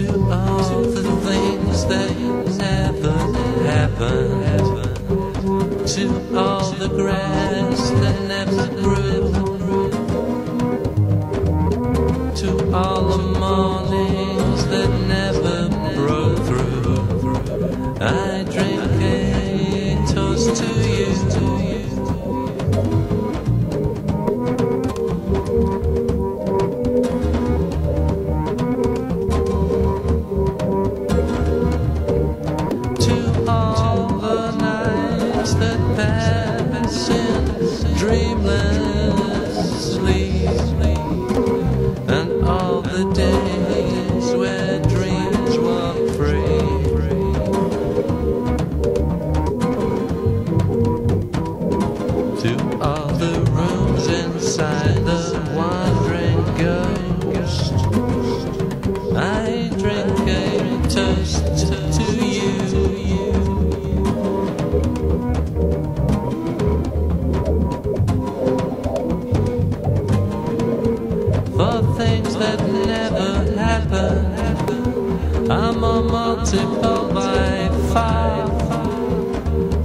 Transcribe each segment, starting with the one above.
to all the things that never happened, to all the grass that never grew, to all the mornings that never broke through. I dreamlessly, things that never happen, I'm a multiple by five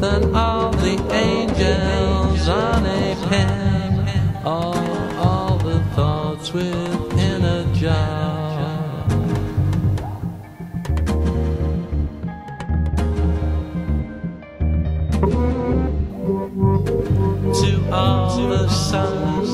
than all the angels on a pen. All, all the thoughts within a jar. to all the suns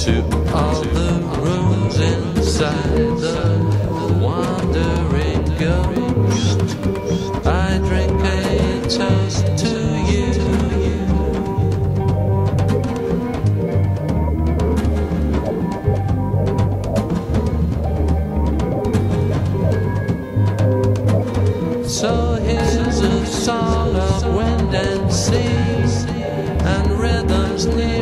To all the rooms inside the wandering ghost, I drink a toast to you. So here's a song of wind and sea, and rhythms near